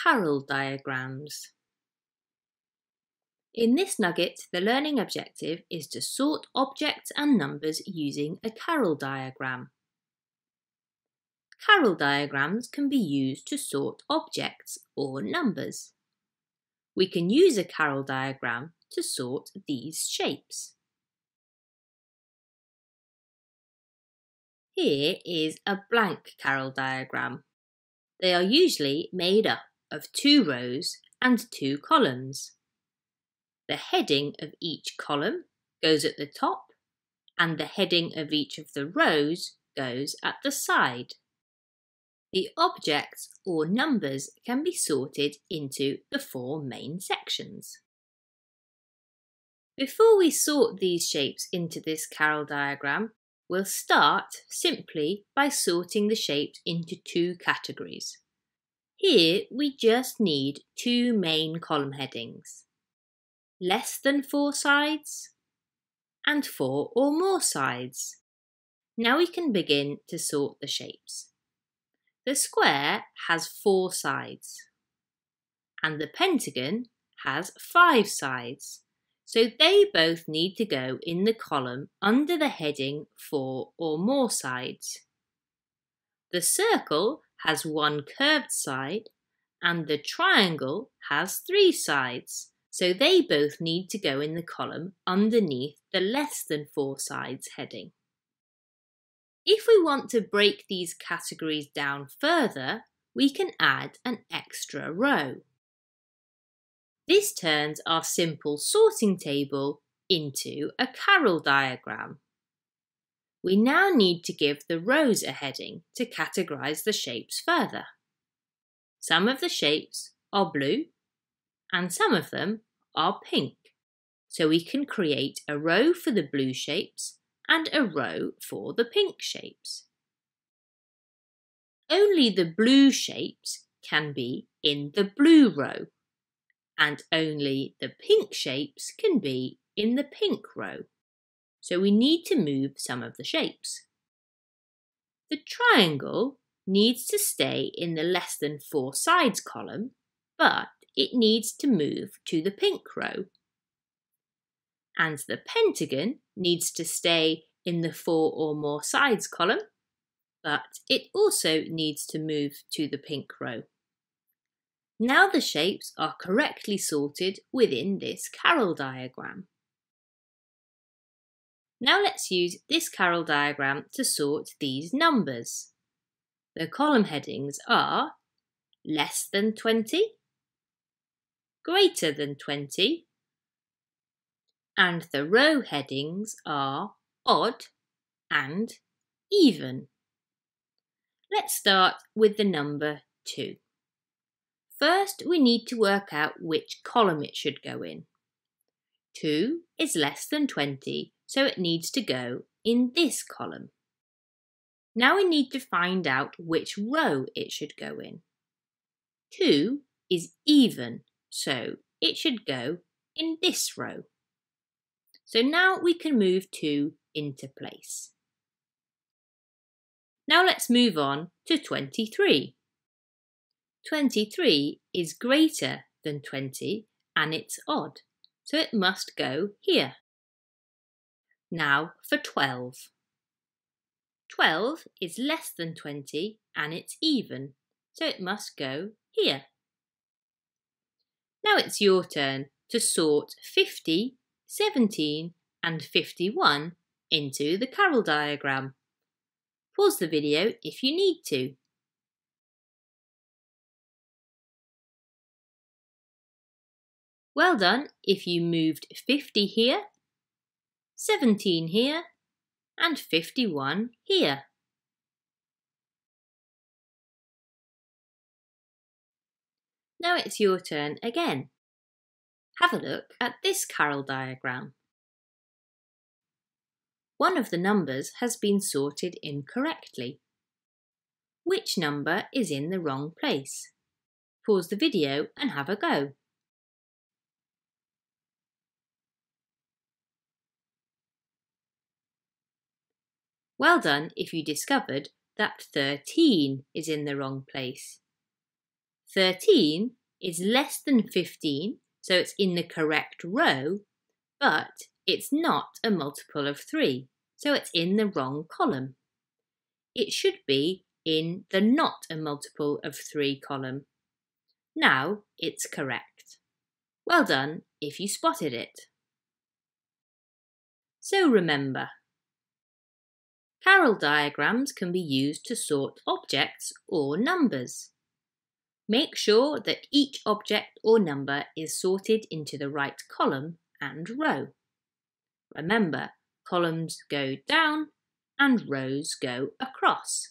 Carroll diagrams. In this nugget, the learning objective is to sort objects and numbers using a Carroll diagram. Carroll diagrams can be used to sort objects or numbers. We can use a Carroll diagram to sort these shapes. Here is a blank Carroll diagram. They are usually made up of two rows and two columns. The heading of each column goes at the top and the heading of each of the rows goes at the side. The objects or numbers can be sorted into the four main sections. Before we sort these shapes into this Carroll diagram, we'll start simply by sorting the shapes into two categories. Here we just need two main column headings. Less than four sides and four or more sides. Now we can begin to sort the shapes. The square has four sides and the pentagon has five sides. So they both need to go in the column under the heading four or more sides. The circle has one curved side and the triangle has three sides, so they both need to go in the column underneath the less than four sides heading. If we want to break these categories down further, we can add an extra row. This turns our simple sorting table into a Carroll diagram. We now need to give the rows a heading to categorise the shapes further. Some of the shapes are blue and some of them are pink. So we can create a row for the blue shapes and a row for the pink shapes. Only the blue shapes can be in the blue row and only the pink shapes can be in the pink row so we need to move some of the shapes. The triangle needs to stay in the less than four sides column, but it needs to move to the pink row. And the pentagon needs to stay in the four or more sides column, but it also needs to move to the pink row. Now the shapes are correctly sorted within this Carroll diagram. Now let's use this Carroll diagram to sort these numbers. The column headings are less than 20, greater than 20, and the row headings are odd and even. Let's start with the number 2. First, we need to work out which column it should go in. 2 is less than 20, so it needs to go in this column. Now we need to find out which row it should go in. 2 is even, so it should go in this row. So now we can move 2 into place. Now let's move on to 23. 23 is greater than 20 and it's odd, so it must go here. Now for 12. 12 is less than 20 and it's even, so it must go here. Now it's your turn to sort 50, 17 and 51 into the Carroll diagram. Pause the video if you need to. Well done if you moved 50 here 17 here, and 51 here. Now it's your turn again. Have a look at this Carroll diagram. One of the numbers has been sorted incorrectly. Which number is in the wrong place? Pause the video and have a go. Well done if you discovered that 13 is in the wrong place. 13 is less than 15, so it's in the correct row, but it's not a multiple of 3, so it's in the wrong column. It should be in the not a multiple of 3 column. Now it's correct. Well done if you spotted it. So remember, Carroll diagrams can be used to sort objects or numbers. Make sure that each object or number is sorted into the right column and row. Remember, columns go down and rows go across.